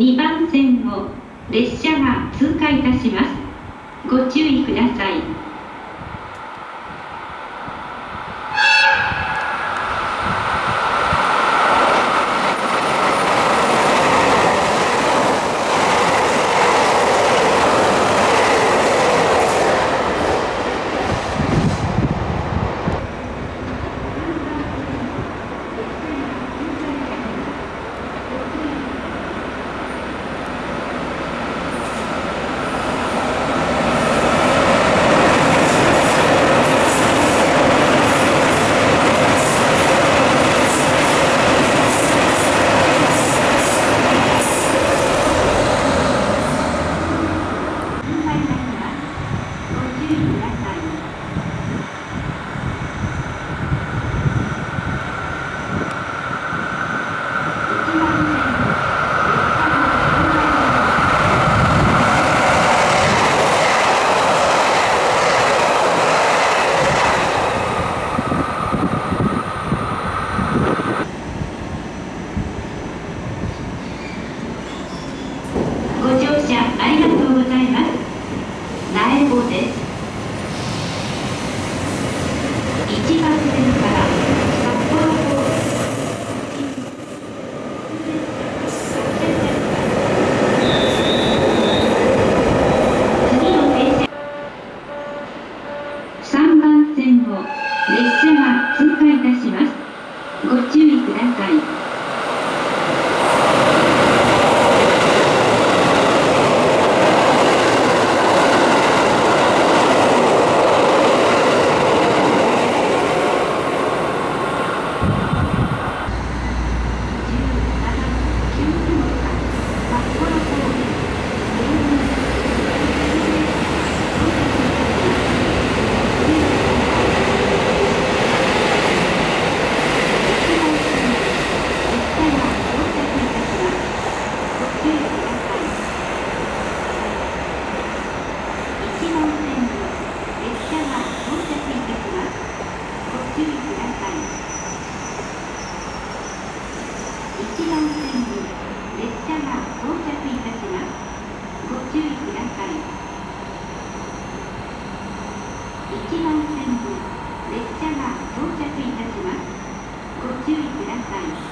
2番線を列車が通過いたします。ご注意ください。ありがとうございます。苗穂です。ください。番線に列車が到着いたします。ご注意ください。